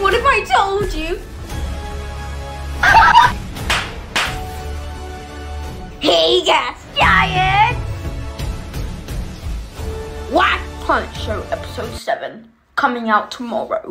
What if I told you? hey, gas giant! Whack Punch Show episode 7 coming out tomorrow.